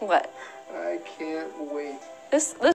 What? I can't wait. This this